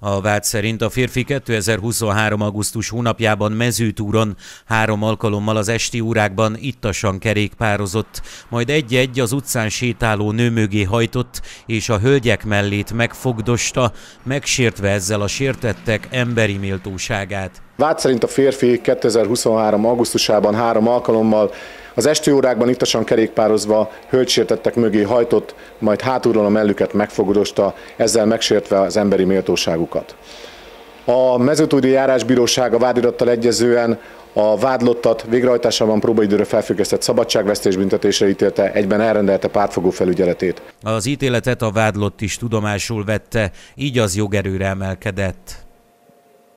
A vád szerint a férfi 2023. augusztus hónapjában mezőtúron három alkalommal az esti órákban ittasan kerékpározott, majd egy-egy az utcán sétáló nő mögé hajtott, és a hölgyek mellét megfogdosta, megsértve ezzel a sértettek emberi méltóságát. Vád szerint a férfi 2023. augusztusában három alkalommal az esti órákban ittasan kerékpározva hölgysértettek mögé hajtott, majd hátulról a mellüket megfogodosta, ezzel megsértve az emberi méltóságukat. A mezőtúri járásbíróság a vádirattal egyezően a vádlottat végrehajtásában próbaidőre felfüggesztett szabadságvesztésbüntetésre ítélte, egyben elrendelte pártfogó felügyeletét. Az ítéletet a vádlott is tudomásul vette, így az jogerőre emelkedett.